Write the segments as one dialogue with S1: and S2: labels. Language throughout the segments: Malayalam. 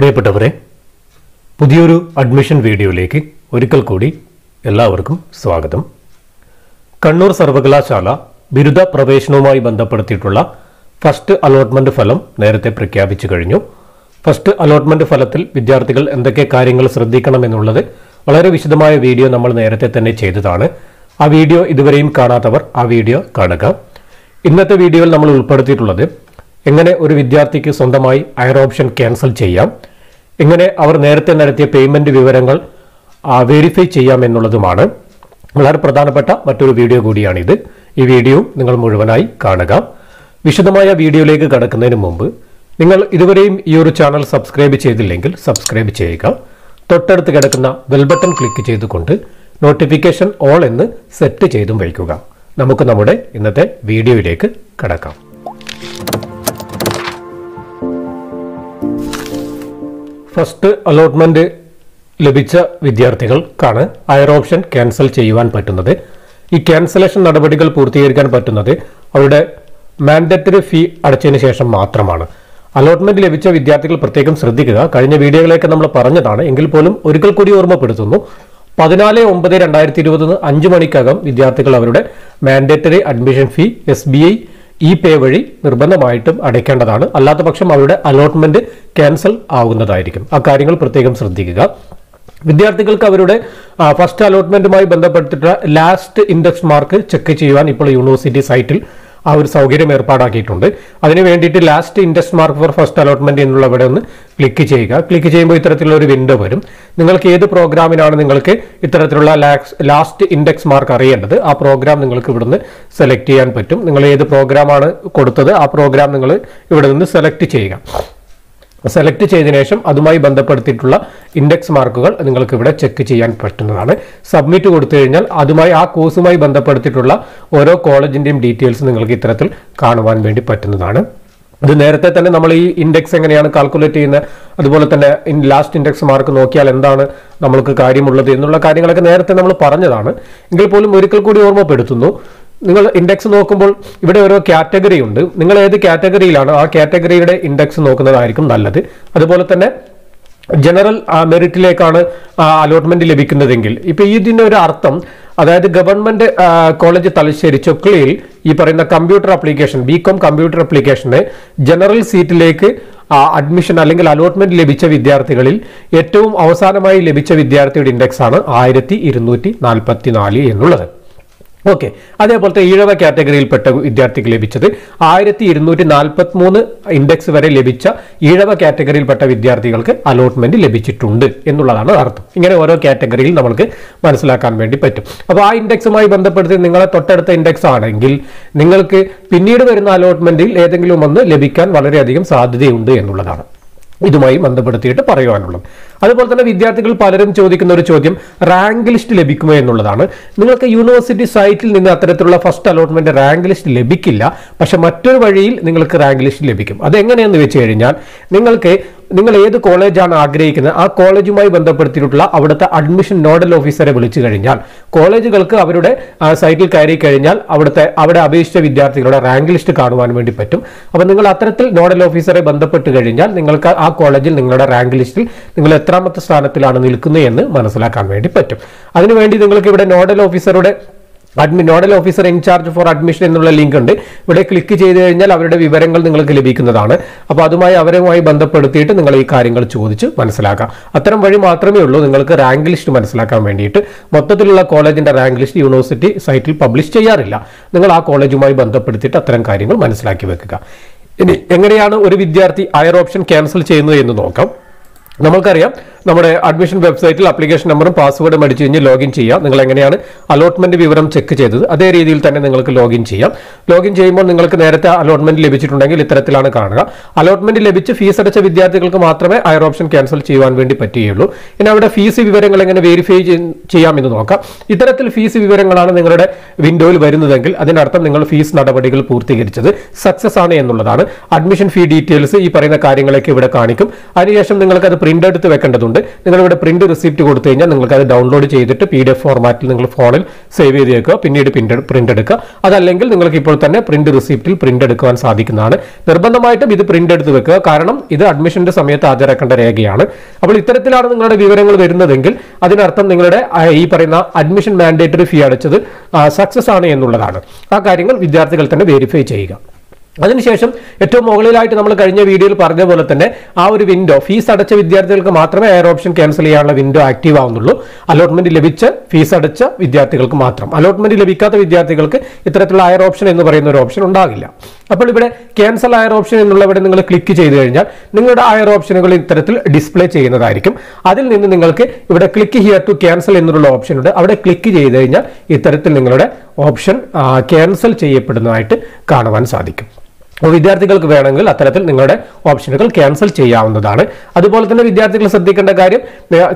S1: പ്രിയപ്പെട്ടവരെ പുതിയൊരു അഡ്മിഷൻ വീഡിയോയിലേക്ക് ഒരിക്കൽ കൂടി എല്ലാവർക്കും സ്വാഗതം. കണ്ണൂർ സർവകലാശാല ബിരുദ പ്രവേശനവുമായി ബന്ധപ്പെടുത്തിയിട്ടുള്ള ഫസ്റ്റ് അലോട്ട്മെന്റ് ഫലം നേരത്തെ പ്രഖ്യാപിച്ചു കഴിഞ്ഞു. ഫസ്റ്റ് അലോട്ട്മെന്റ് ഫലത്തിൽ വിദ്യാർത്ഥികൾ എന്തൊക്കെ കാര്യങ്ങൾ ശ്രദ്ധിക്കണമെന്നുള്ളത് വളരെ വിശദമായ വീഡിയോ നമ്മൾ നേരത്തെ തന്നെ ചെയ്തതാണ്. ആ വീഡിയോ ഇതുവരെയും കാണാത്തവർ ആ വീഡിയോ കാണുക. ഇന്നത്തെ വീഡിയോയിൽ നമ്മൾ ഉൾപ്പെടുത്തിയിട്ടുള്ളത് എങ്ങനെ ഒരു വിദ്യാർത്ഥിക്ക് സ്വന്തമായി അയർ ഓപ്ഷൻ ക്യാൻസൽ ചെയ്യാം എങ്ങനെ അവർ നേരത്തെ നടത്തിയ പേയ്മെന്റ് വിവരങ്ങൾ വെരിഫൈ ചെയ്യാം എന്നുള്ളതുമാണ്. വളരെ പ്രധാനപ്പെട്ട മറ്റൊരു വീഡിയോ കൂടിയാണിത്. ഈ വീഡിയോ നിങ്ങൾ മുഴുവനായി കാണുക. വിശദമായ വീഡിയോയിലേക്ക് കടക്കുന്നതിന് മുമ്പ് നിങ്ങൾ ഇതുവരെയും ഈ ഒരു ചാനൽ സബ്സ്ക്രൈബ് ചെയ്തില്ലെങ്കിൽ സബ്സ്ക്രൈബ് ചെയ്യുക. തൊട്ടടുത്ത് കിടക്കുന്ന ബെൽ ബട്ടൺ ക്ലിക്ക് ചെയ്തുകൊണ്ട് നോട്ടിഫിക്കേഷൻ ഓൾ എന്ന് സെറ്റ് ചെയ്തും വയ്ക്കുക. നമുക്ക് നമ്മുടെ ഇന്നത്തെ വീഡിയോയിലേക്ക് കടക്കാം. ഫസ്റ്റ് അലോട്ട്മെന്റ് ലഭിച്ച വിദ്യാർത്ഥികൾക്കാണ് അയർ ഓപ്ഷൻ ക്യാൻസൽ ചെയ്യുവാൻ പറ്റുന്നത്. ഈ ക്യാൻസലേഷൻ നടപടികൾ പൂർത്തീകരിക്കാൻ പറ്റുന്നത് അവരുടെ മാൻഡറ്ററി ഫീ അടച്ചതിന് ശേഷം മാത്രമാണ്. അലോട്ട്മെന്റ് ലഭിച്ച വിദ്യാർത്ഥികൾ പ്രത്യേകം ശ്രദ്ധിക്കുക. കഴിഞ്ഞ വീഡിയോകളൊക്കെ നമ്മൾ പറഞ്ഞതാണ്. എങ്കിൽ പോലും ഒരിക്കൽ കൂടി ഓർമ്മപ്പെടുത്തുന്നു. പതിനാല് ഒമ്പത് രണ്ടായിരത്തി ഇരുപത് അഞ്ച് മണിക്കകം വിദ്യാർത്ഥികൾ അവരുടെ mandatory admission fee S B I e pay വഴി നിർബന്ധമായിട്ടും അടയ്ക്കേണ്ടതാണ്. അല്ലാത്ത പക്ഷം അവരുടെ അലോട്ട്മെന്റ് ക്യാൻസൽ ആവുന്നതായിരിക്കും. അക്കാര്യങ്ങൾ കാര്യങ്ങൾ പ്രത്യേകം ശ്രദ്ധിക്കുക. വിദ്യാർത്ഥികൾക്ക് അവരുടെ ഫസ്റ്റ് അലോട്ട്മെന്റുമായി ബന്ധപ്പെട്ടിട്ട് ലാസ്റ്റ് ഇൻഡെക്സ് മാർക്ക് ചെക്ക് ചെയ്യുവാൻ ഇപ്പോൾ യൂണിവേഴ്സിറ്റി സൈറ്റിൽ ആ ഒരു സൗകര്യം ഏർപ്പാടാക്കിയിട്ടുണ്ട്. അതിന് വേണ്ടിയിട്ട് last index mark for first allotment എന്നുള്ള ഇവിടെ ഒന്ന് ക്ലിക്ക് ചെയ്യുക. ക്ലിക്ക് ചെയ്യുമ്പോൾ ഇത്തരത്തിലുള്ള ഒരു വിൻഡോ വരും. നിങ്ങൾക്ക് ഏത് പ്രോഗ്രാമിനാണ് നിങ്ങൾക്ക് ഇത്തരത്തിലുള്ള ലാസ്റ്റ് ഇൻഡെക്സ് മാർക്ക് അറിയേണ്ടത്? ആ പ്രോഗ്രാം നിങ്ങൾക്ക് ഇവിടുന്ന് സെലക്ട് ചെയ്യാൻ പറ്റും. നിങ്ങൾ ഏത് പ്രോഗ്രാമാണ് കൊടുത്തത്? ആ പ്രോഗ്രാം നിങ്ങൾ ഇവിടെ നിന്ന് സെലക്ട് ചെയ്യുക. സെലക്ട് ചെയ്തതിനു ശേഷം അതുമായി ബന്ധപ്പെടുത്തിയിട്ടുള്ള ഇൻഡെക്സ് മാർക്കുകൾ നിങ്ങൾക്ക് ഇവിടെ ചെക്ക് ചെയ്യാൻ പറ്റുന്നതാണ്. സബ്മിറ്റ് കൊടുത്തു കഴിഞ്ഞാൽ അതുമായി ആ കോഴ്സുമായി ബന്ധപ്പെടുത്തിയിട്ടുള്ള ഓരോ കോളേജിന്റെയും ഡീറ്റെയിൽസ് നിങ്ങൾക്ക് ഇത്തരത്തിൽ കാണുവാൻ വേണ്ടി പറ്റുന്നതാണ്. ഇത് നേരത്തെ തന്നെ നമ്മൾ ഈ ഇൻഡെക്സ് എങ്ങനെയാണ് കാൽക്കുലേറ്റ് ചെയ്യുന്നത്? അതുപോലെ തന്നെ ലാസ്റ്റ് ഇൻഡെക്സ് മാർക്ക് നോക്കിയാൽ എന്താണ് നമ്മൾക്ക് കാര്യമുള്ളത് എന്നുള്ള കാര്യങ്ങളൊക്കെ നേരത്തെ നമ്മൾ പറഞ്ഞതാണ്. എങ്കിൽ പോലും ഒരിക്കൽ കൂടി ഓർമ്മപ്പെടുത്തുന്നു. നിങ്ങൾ ഇൻഡെക്സ് നോക്കുമ്പോൾ ഇവിടെ ഓരോ കാറ്റഗറി ഉണ്ട്. നിങ്ങൾ ഏത് കാറ്റഗറിയിലാണ് ആ കാറ്റഗറിയുടെ ഇൻഡെക്സ് നോക്കുന്നതായിരിക്കും നല്ലത്. അതുപോലെ തന്നെ ജനറൽ മെറിറ്റിലേക്കാണ് അലോട്ട്മെന്റ് ലഭിക്കുന്നതെങ്കിൽ. ഇപ്പൊ ഇതിന്റെ ഒരു അർത്ഥം അതായത് ഗവൺമെന്റ് കോളേജ് തലശ്ശേരി ചൊക്ലിയിൽ ഈ പറയുന്ന computer application B com computer ആപ്ലിക്കേഷന് ജനറൽ സീറ്റിലേക്ക് അഡ്മിഷൻ അല്ലെങ്കിൽ അലോട്ട്മെന്റ് ലഭിച്ച വിദ്യാർത്ഥികളിൽ ഏറ്റവും അവസാനമായി ലഭിച്ച വിദ്യാർത്ഥിയുടെ ഇൻഡെക്സ് ആണ് ആയിരത്തി എന്നുള്ളത്. ഓക്കെ. അതേപോലത്തെ ഈഴവ കാറ്റഗറിയിൽപ്പെട്ട വിദ്യാർത്ഥിക്ക് ലഭിച്ചത് ആയിരത്തി ഇരുന്നൂറ്റി നാൽപ്പത്തി മൂന്ന് ഇൻഡെക്സ് വരെ ലഭിച്ച ഈഴവ കാറ്റഗറിയിൽപ്പെട്ട വിദ്യാർത്ഥികൾക്ക് അലോട്ട്മെന്റ് ലഭിച്ചിട്ടുണ്ട് എന്നുള്ളതാണ് അർത്ഥം. ഇങ്ങനെ ഓരോ കാറ്റഗറിയിൽ നമുക്ക് മനസ്സിലാക്കാൻ വേണ്ടി പറ്റും. അപ്പോൾ ആ ഇൻഡെക്സുമായി ബന്ധപ്പെടുത്തി നിങ്ങളെ തൊട്ടടുത്ത ഇൻഡെക്സ് ആണെങ്കിൽ നിങ്ങൾക്ക് പിന്നീട് വരുന്ന അലോട്ട്മെന്റിൽ ഏതെങ്കിലും ഒന്ന് ലഭിക്കാൻ വളരെയധികം സാധ്യതയുണ്ട് എന്നുള്ളതാണ്. ഇതുമായി ബന്ധപ്പെടുത്തിയിട്ട് പറയുവാനുള്ളത്. അതുപോലെ തന്നെ വിദ്യാർത്ഥികൾ പലരും ചോദിക്കുന്ന ഒരു ചോദ്യം റാങ്ക് ലിസ്റ്റ് ലഭിക്കുമോ എന്നുള്ളതാണ്. നിങ്ങൾക്ക് യൂണിവേഴ്സിറ്റി സൈറ്റിൽ നിന്ന് അത്തരത്തിലുള്ള ഫസ്റ്റ് അലോട്ട്മെന്റ് റാങ്ക് ലിസ്റ്റ് ലഭിക്കില്ല. പക്ഷെ മറ്റൊരു വഴിയിൽ നിങ്ങൾക്ക് റാങ്ക് ലിസ്റ്റ് ലഭിക്കും. അതെങ്ങനെയെന്ന് വെച്ച് കഴിഞ്ഞാൽ നിങ്ങൾക്ക് നിങ്ങൾ ഏത് കോളേജാണ് ആഗ്രഹിക്കുന്നത്? ആ കോളേജുമായി ബന്ധപ്പെടുത്തിയിട്ടുള്ള അവിടുത്തെ അഡ്മിഷൻ നോഡൽ ഓഫീസറെ വിളിച്ചു കഴിഞ്ഞാൽ കോളേജുകൾക്ക് അവരുടെ സൈറ്റിൽ കയറി കഴിഞ്ഞാൽ അവിടുത്തെ അവിടെ അപേക്ഷിച്ച വിദ്യാർത്ഥികളുടെ റാങ്ക് ലിസ്റ്റ് കാണുവാൻ വേണ്ടി പറ്റും. അപ്പോൾ നിങ്ങൾ അത്തരത്തിൽ നോഡൽ ഓഫീസറെ ബന്ധപ്പെട്ട് കഴിഞ്ഞാൽ നിങ്ങൾക്ക് ആ കോളേജിൽ നിങ്ങളുടെ റാങ്ക് ലിസ്റ്റിൽ നിങ്ങൾ എത്രാമത്തെ സ്ഥാനത്തിലാണ് നിൽക്കുന്നത് എന്ന് മനസ്സിലാക്കാൻ വേണ്ടി പറ്റും. അതിനുവേണ്ടി നിങ്ങൾക്ക് ഇവിടെ നോഡൽ ഓഫീസറുടെ അഡ്മി nodal officer incharge for admission എന്നുള്ള ലിങ്ക് ഉണ്ട്. ഇവിടെ ക്ലിക്ക് ചെയ്ത് കഴിഞ്ഞാൽ അവരുടെ വിവരങ്ങൾ നിങ്ങൾക്ക് ലഭിക്കുന്നതാണ്. അപ്പോൾ അതുമായി അവരുമായി ബന്ധപ്പെടുത്തിയിട്ട് നിങ്ങൾ ഈ കാര്യങ്ങൾ ചോദിച്ച് മനസ്സിലാക്കാം. അത്തരം വഴി മാത്രമേ ഉള്ളൂ നിങ്ങൾക്ക് റാങ്ക് ലിസ്റ്റ് മനസ്സിലാക്കാൻ വേണ്ടിയിട്ട്. മൊത്തത്തിലുള്ള കോളേജിന്റെ റാങ്ക് ലിസ്റ്റ് യൂണിവേഴ്സിറ്റി സൈറ്റിൽ പബ്ലിഷ് ചെയ്യാറില്ല. നിങ്ങൾ ആ കോളേജുമായി ബന്ധപ്പെടുത്തിയിട്ട് അത്തരം കാര്യങ്ങൾ മനസ്സിലാക്കി വെക്കുക. ഇനി എങ്ങനെയാണ് ഒരു വിദ്യാർത്ഥി അയർ ഓപ്ഷൻ ക്യാൻസൽ ചെയ്യുന്നത് എന്ന് നോക്കാം. നമ്മൾക്കറിയാം നമ്മുടെ അഡ്മിഷൻ വെബ്സൈറ്റിൽ അപ്ലിക്കേഷൻ നമ്പറും പാസ്വേഡും അടിച്ചു കഴിഞ്ഞ് ലോഗിൻ ചെയ്യാം. നിങ്ങൾ എങ്ങനെയാണ് അലോട്ട്മെന്റ് വിവരം ചെക്ക് ചെയ്തത്? അതേ രീതിയിൽ തന്നെ നിങ്ങൾക്ക് ലോഗിൻ ചെയ്യാം. ലോഗിൻ ചെയ്യുമ്പോൾ നിങ്ങൾക്ക് നേരത്തെ അലോട്ട്മെന്റ് ലഭിച്ചിട്ടുണ്ടെങ്കിൽ ഇത്തരത്തിലാണ് കാണുക. അലോട്ട്മെന്റ് ലഭിച്ച് ഫീസ് അടച്ച വിദ്യാർത്ഥികൾക്ക് മാത്രമേ അയർ ഓപ്ഷൻ ക്യാൻസൽ ചെയ്യുവാൻ വേണ്ടി പറ്റുകയുള്ളൂ. ഇനി അവിടെ ഫീസ് വിവരങ്ങൾ എങ്ങനെ വെരിഫൈ ചെയ്യാം എന്ന് നോക്കാം. ഇത്തരത്തിൽ ഫീസ് വിവരങ്ങളാണ് നിങ്ങളുടെ വിൻഡോയിൽ വരുന്നതെങ്കിൽ അതിനർത്ഥം നിങ്ങൾ ഫീസ് നടപടികൾ പൂർത്തീകരിച്ചത് സക്സസ് ആണ് എന്നുള്ളതാണ്. അഡ്മിഷൻ ഫീ ഡീറ്റെയിൽസ് ഈ പറയുന്ന കാര്യങ്ങളൊക്കെ ഇവിടെ കാണിക്കും. അതിനുശേഷം നിങ്ങൾക്ക് അത് പ്രിന്റ് എടുത്ത് വെക്കേണ്ടതുണ്ട്. ചെയ്യുന്നുണ്ട് നിങ്ങളിവിടെ പ്രിന്റ് റിസിപ്റ്റ് കൊടുത്തു കഴിഞ്ഞാൽ നിങ്ങൾക്ക് അത് ഡൗൺലോഡ് ചെയ്തിട്ട് പി ഡി എഫ് ഫോർമാറ്റിൽ നിങ്ങൾ ഫോണിൽ സേവ് ചെയ്ത് വെക്കുക പിന്നീട് പ്രിന്റ് എടുക്കുക. അതല്ലെങ്കിൽ നിങ്ങൾക്ക് ഇപ്പോൾ തന്നെ പ്രിന്റ് റിസിപ്റ്റിൽ പ്രിന്റ് എടുക്കുവാൻ സാധിക്കുന്നതാണ്. നിർബന്ധമായിട്ടും ഇത് പ്രിന്റ് എടുത്ത് വെക്കുക. കാരണം ഇത് അഡ്മിഷന്റെ സമയത്ത് ഹാജരാക്കേണ്ട രേഖയാണ്. അപ്പോൾ ഇത്തരത്തിലാണ് നിങ്ങളുടെ വിവരങ്ങൾ വരുന്നതെങ്കിൽ അതിനർത്ഥം നിങ്ങളുടെ ഈ പറയുന്ന അഡ്മിഷൻ മാൻഡേറ്ററി ഫീ അടച്ചത് സക്സസ് ആണ് എന്നുള്ളതാണ്. ആ കാര്യങ്ങൾ വിദ്യാർത്ഥികൾ തന്നെ വെരിഫൈ ചെയ്യുക. അതിനുശേഷം ഏറ്റവും മുകളിലായിട്ട് നമ്മൾ കഴിഞ്ഞ വീഡിയോയിൽ പറഞ്ഞ പോലെ തന്നെ ആ ഒരു വിൻഡോ ഫീസ് അടച്ച വിദ്യാർത്ഥികൾക്ക് മാത്രമേ എയർ ഓപ്ഷൻ ക്യാൻസൽ ചെയ്യാനുള്ള വിൻഡോ ആക്റ്റീവ് ആവുന്നുള്ളൂ. അലോട്ട്മെന്റ് ലഭിച്ച ഫീസ് അടച്ച വിദ്യാർത്ഥികൾക്ക് മാത്രം. അലോട്ട്മെന്റ് ലഭിക്കാത്ത വിദ്യാർത്ഥികൾക്ക് ഇത്തരത്തിലുള്ള അയർ ഓപ്ഷൻ എന്ന് പറയുന്ന ഒരു ഓപ്ഷൻ ഉണ്ടാകില്ല. അപ്പോൾ ഇവിടെ ക്യാൻസൽ അയർ ഓപ്ഷൻ എന്നുള്ള ഇവിടെ നിങ്ങൾ ക്ലിക്ക് ചെയ്ത് കഴിഞ്ഞാൽ നിങ്ങളുടെ അയർ ഓപ്ഷനുകൾ ഇത്തരത്തിൽ ഡിസ്പ്ലേ ചെയ്യുന്നതായിരിക്കും. അതിൽ നിന്ന് നിങ്ങൾക്ക് ഇവിടെ ക്ലിക്ക് ഹിയർ ടു ക്യാൻസൽ എന്നുള്ള ഓപ്ഷൻ ഉണ്ട്. അവിടെ ക്ലിക്ക് ചെയ്ത് കഴിഞ്ഞാൽ ഇത്തരത്തിൽ നിങ്ങളുടെ ഓപ്ഷൻ ക്യാൻസൽ ചെയ്യപ്പെടുന്നതായിട്ട് കാണുവാൻ സാധിക്കും. വിദ്യാർത്ഥികൾക്ക് വേണമെങ്കിൽ അത്തരത്തിൽ നിങ്ങളുടെ ഓപ്ഷനുകൾ ക്യാൻസൽ ചെയ്യാവുന്നതാണ്. അതുപോലെ തന്നെ വിദ്യാർത്ഥികൾ ശ്രദ്ധിക്കേണ്ട കാര്യം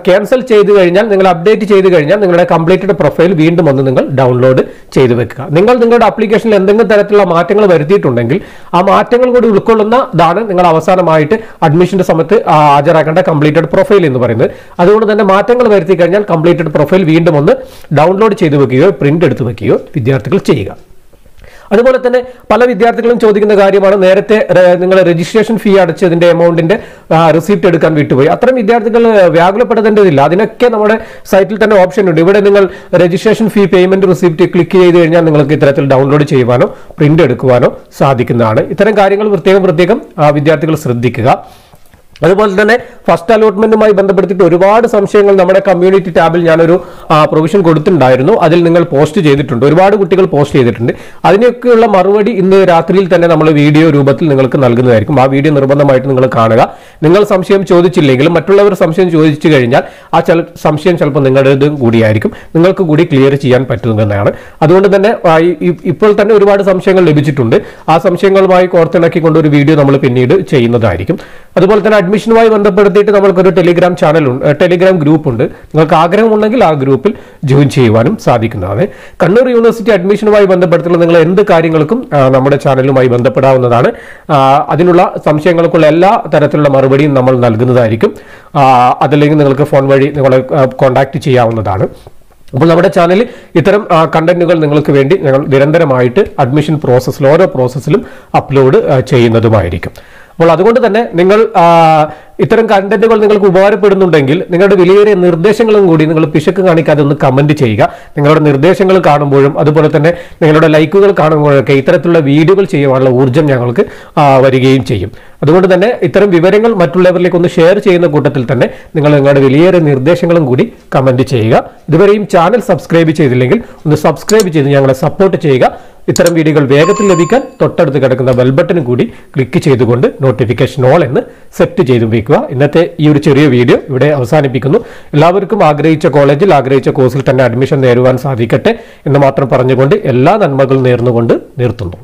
S1: ക്യാൻസൽ ചെയ്തു കഴിഞ്ഞാൽ നിങ്ങൾ അപ്ഡേറ്റ് ചെയ്ത് കഴിഞ്ഞാൽ നിങ്ങളുടെ കംപ്ലീറ്റഡ് പ്രൊഫൈൽ വീണ്ടും ഒന്ന് നിങ്ങൾ ഡൗൺലോഡ് ചെയ്ത് വെക്കുക. നിങ്ങൾ നിങ്ങളുടെ അപ്ലിക്കേഷനിൽ എന്തെങ്കിലും തരത്തിലുള്ള മാറ്റങ്ങൾ വരുത്തിയിട്ടുണ്ടെങ്കിൽ ആ മാറ്റങ്ങൾ കൂടി ഉൾക്കൊള്ളുന്നതാണ് നിങ്ങൾ അവസാനമായിട്ട് അഡ്മിഷന്റെ സമയത്ത് ഹാജരാക്കേണ്ട കംപ്ലീറ്റഡ് പ്രൊഫൈൽ എന്ന് പറയുന്നത്. അതുകൊണ്ട് തന്നെ മാറ്റങ്ങൾ വരുത്തി കഴിഞ്ഞാൽ കംപ്ലീറ്റഡ് പ്രൊഫൈൽ വീണ്ടും ഒന്ന് ഡൗൺലോഡ് ചെയ്ത് വെക്കുകയോ പ്രിന്റ് എടുത്ത് വെക്കുകയോ വിദ്യാർത്ഥികൾ ചെയ്യുക. അതുപോലെ തന്നെ പല വിദ്യാർത്ഥികളും ചോദിക്കുന്ന കാര്യമാണ് നേരത്തെ നിങ്ങൾ രജിസ്ട്രേഷൻ ഫീ അടച്ചതിന്റെ എമൗണ്ടിന്റെ റിസീപ്റ്റ് എടുക്കാൻ വിട്ടുപോയി. അത്തരം വിദ്യാർത്ഥികൾ വ്യാകുലപ്പെടേണ്ടതില്ല. അതിനൊക്കെ നമ്മുടെ സൈറ്റിൽ തന്നെ ഓപ്ഷൻ ഉണ്ട്. ഇവിടെ നിങ്ങൾ registration fee payment receipt click ചെയ്ത് കഴിഞ്ഞാൽ നിങ്ങൾക്ക് ഇത്തരത്തിൽ ഡൗൺലോഡ് ചെയ്യുവാനോ പ്രിന്റ് എടുക്കുവാനോ സാധിക്കുന്നതാണ്. ഇത്തരം കാര്യങ്ങൾ പ്രത്യേകം പ്രത്യേകം വിദ്യാർത്ഥികൾ ശ്രദ്ധിക്കുക. അതുപോലെ തന്നെ ഫസ്റ്റ് അലോട്ട്മെന്റുമായി ബന്ധപ്പെടുത്തിയിട്ട് ഒരുപാട് സംശയങ്ങൾ നമ്മുടെ കമ്മ്യൂണിറ്റി ടാബിൽ ഞാനൊരു പ്രൊവിഷൻ കൊടുത്തിട്ടുണ്ടായിരുന്നു. അതിൽ നിങ്ങൾ പോസ്റ്റ് ചെയ്തിട്ടുണ്ട്. ഒരുപാട് കുട്ടികൾ പോസ്റ്റ് ചെയ്തിട്ടുണ്ട്. അതിനൊക്കെയുള്ള മറുപടി ഇന്ന് രാത്രിയിൽ തന്നെ നമ്മൾ വീഡിയോ രൂപത്തിൽ നിങ്ങൾക്ക് നൽകുന്നതായിരിക്കും. ആ വീഡിയോ നിർബന്ധമായിട്ട് നിങ്ങൾ കാണുക. നിങ്ങൾ സംശയം ചോദിച്ചില്ലെങ്കിലും മറ്റുള്ളവർ സംശയം ചോദിച്ചു കഴിഞ്ഞാൽ ആ സംശയം ചിലപ്പോൾ നിങ്ങളുടെ ഇതും കൂടിയായിരിക്കും. നിങ്ങൾക്ക് കൂടി ക്ലിയർ ചെയ്യാൻ പറ്റുന്നതാണ്. അതുകൊണ്ട് തന്നെ ഇപ്പോൾ തന്നെ ഒരുപാട് സംശയങ്ങൾ ലഭിച്ചിട്ടുണ്ട്. ആ സംശയങ്ങളുമായി കോർത്തിണക്കിക്കൊണ്ട് ഒരു വീഡിയോ നമ്മൾ പിന്നീട് ചെയ്യുന്നതായിരിക്കും. അതുപോലെ തന്നെ അഡ്മിഷനുമായി ബന്ധപ്പെടുത്തിയിട്ട് നമ്മൾക്കൊരു ടെലിഗ്രാം ചാനൽ ഉണ്ട് ടെലിഗ്രാം ഗ്രൂപ്പ് ഉണ്ട് നിങ്ങൾക്ക് ആഗ്രഹമുണ്ടെങ്കിൽ ആ ഗ്രൂപ്പിൽ ജോയിൻ ചെയ്യുവാനും സാധിക്കുന്നതാണ്. കണ്ണൂർ യൂണിവേഴ്സിറ്റി അഡ്മിഷനുമായി ബന്ധപ്പെടുത്തിയുള്ള നിങ്ങൾ എന്ത് കാര്യങ്ങൾക്കും നമ്മുടെ ചാനലുമായി ബന്ധപ്പെടാവുന്നതാണ്. അതിനുള്ള സംശയങ്ങൾക്കുള്ള എല്ലാ തരത്തിലുള്ള മറുപടിയും നമ്മൾ നൽകുന്നതായിരിക്കും. അതല്ലെങ്കിൽ നിങ്ങൾക്ക് ഫോൺ വഴി നിങ്ങളെ കോൺടാക്ട് ചെയ്യാവുന്നതാണ്. അപ്പോൾ നമ്മുടെ ചാനലിൽ ഇത്തരം കണ്ടന്റുകൾ നിങ്ങൾക്ക് വേണ്ടി ഞങ്ങൾ നിരന്തരമായിട്ട് അഡ്മിഷൻ പ്രോസസ്സിൽ ഓരോ പ്രോസസ്സിലും അപ്ലോഡ് ചെയ്യുന്നതുമായിരിക്കും. അപ്പോൾ അതുകൊണ്ട് തന്നെ നിങ്ങൾ ഇത്തരം കണ്ടന്റുകൾ നിങ്ങൾക്ക് ഉപകാരപ്പെടുന്നുണ്ടെങ്കിൽ നിങ്ങളുടെ വിലയേറിയ നിർദ്ദേശങ്ങളും കൂടി നിങ്ങൾ പിശക്ക് കാണിക്കാതെ ഒന്ന് കമന്റ് ചെയ്യുക. നിങ്ങളുടെ നിർദ്ദേശങ്ങൾ കാണുമ്പോഴും അതുപോലെ തന്നെ നിങ്ങളുടെ ലൈക്കുകൾ കാണുമ്പോഴൊക്കെ ഇത്തരത്തിലുള്ള വീഡിയോകൾ ചെയ്യുവാനുള്ള ഊർജം ഞങ്ങൾക്ക് വരികയും ചെയ്യും. അതുകൊണ്ട് തന്നെ ഇത്തരം വിവരങ്ങൾ മറ്റുള്ളവരിലേക്ക് ഒന്ന് ഷെയർ ചെയ്യുന്ന കൂട്ടത്തിൽ തന്നെ നിങ്ങൾ നിങ്ങളുടെ വിലയേറിയ നിർദ്ദേശങ്ങളും കൂടി കമന്റ് ചെയ്യുക. ഇതുവരെയും ചാനൽ സബ്സ്ക്രൈബ് ചെയ്തില്ലെങ്കിൽ ഒന്ന് സബ്സ്ക്രൈബ് ചെയ്ത് ഞങ്ങളെ സപ്പോർട്ട് ചെയ്യുക. ഇത്തരം വീഡിയോകൾ വേഗത്തിൽ ലഭിക്കാൻ തൊട്ടടുത്ത് കിടക്കുന്ന ബെൽ ബട്ടൺ കൂടി ക്ലിക്ക് ചെയ്തുകൊണ്ട് നോട്ടിഫിക്കേഷൻ ഓൾ എന്ന് സെറ്റ് ചെയ്തു വയ്ക്കുക ഇന്നത്തെ ഈ ഒരു ചെറിയ വീഡിയോ ഇവിടെ അവസാനിപ്പിക്കുന്നു. എല്ലാവർക്കും ആഗ്രഹിച്ച കോളേജിൽ ആഗ്രഹിച്ച കോഴ്സിൽ തന്നെ അഡ്മിഷൻ നേടുവാൻ സാധിക്കട്ടെ എന്ന് മാത്രം പറഞ്ഞുകൊണ്ട് എല്ലാ നന്മകളും നേർന്നുകൊണ്ട് നിർത്തുന്നു.